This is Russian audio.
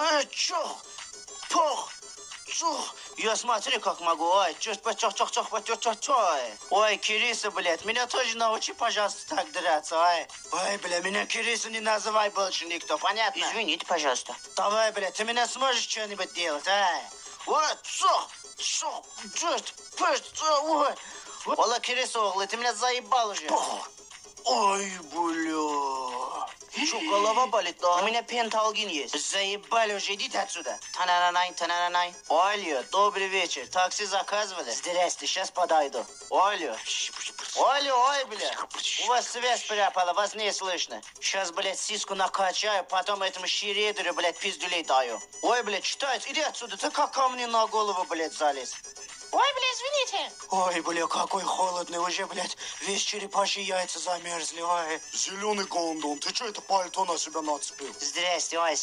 Э, чё? Пох! Чух! Я смотри, как могу. Ой, чух, чух, чух, чух, чух, чух, чух. Ой, Кириса, блядь, меня тоже научи, пожалуйста, так драться, ой. Ой, бля, меня Кириса не называй больше никто, понятно? Извините, пожалуйста. Давай, блядь, ты меня сможешь что-нибудь делать, а? Ой, чух, чух, чух, пусть, ой. Ола, Кириса, ты меня заебал уже. Ой, бля. Что, голова болит, да? У меня пенталгин есть. Заебали уже, идите отсюда. Танананай, танананай. Алло, добрый вечер. Такси заказывали? Здрасте, сейчас подойду. Алло. Алло, ой, бля. У вас связь пропала, вас не слышно. Сейчас, блядь, сиску накачаю, потом этому щередеру, блядь, пиздюлей даю. Ой, блядь, это? Иди отсюда, ты как ко мне на голову, блядь, залез. Ой, бля, извините. Ой, бля, какой холодный уже, блядь. Весь черепашьи яйца замерзли, ой. Зеленый гондон, ты что это пальто на себя нацепил? Здрасте, ой,